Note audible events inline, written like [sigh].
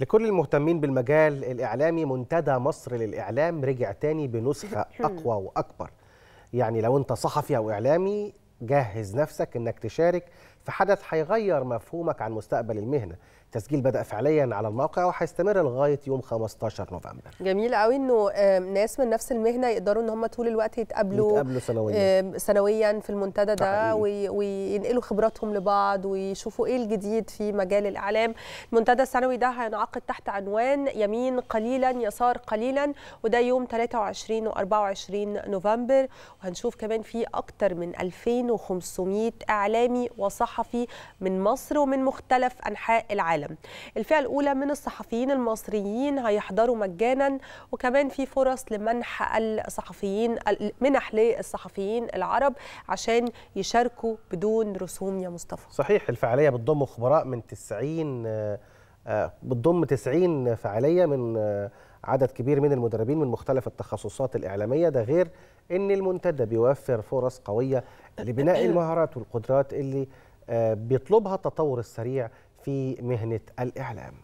لكل المهتمين بالمجال الإعلامي منتدى مصر للإعلام رجع تاني بنسخة [laughs] أقوى وأكبر. يعني لو أنت صحفي أو إعلامي جهز نفسك أنك تشارك في حدث هيغير مفهومك عن مستقبل المهنة. التسجيل بدأ فعليا على الموقع وهيستمر لغاية يوم 15 نوفمبر. جميل قوي إنه ناس من نفس المهنة يقدروا إن هم طول الوقت يتقابلوا يتقابلوا سنويا. سنويا في المنتدى ده. وي- وينقلوا خبراتهم لبعض ويشوفوا إيه الجديد في مجال الإعلام. المنتدى السنوي ده هينعقد تحت عنوان يمين قليلا يسار قليلا وده يوم 23 و24 نوفمبر. وهنشوف كمان فيه أكتر من 2500 إعلامي وصحفي من مصر ومن مختلف أنحاء العالم. الفئة الأولى من الصحفيين المصريين هيحضروا مجانا وكمان في فرص لمنح الصحفيين منح للصحفيين العرب عشان يشاركوا بدون رسوم يا مصطفى. صحيح الفعالية بتضم خبراء من 90 آه، آه، بتضم 90 فعالية من آه، عدد كبير من المدربين من مختلف التخصصات الإعلامية. ده غير أن المنتدى بيوفر فرص قوية لبناء المهارات والقدرات اللي آه، بيطلبها التطور السريع في مهنة الإعلام.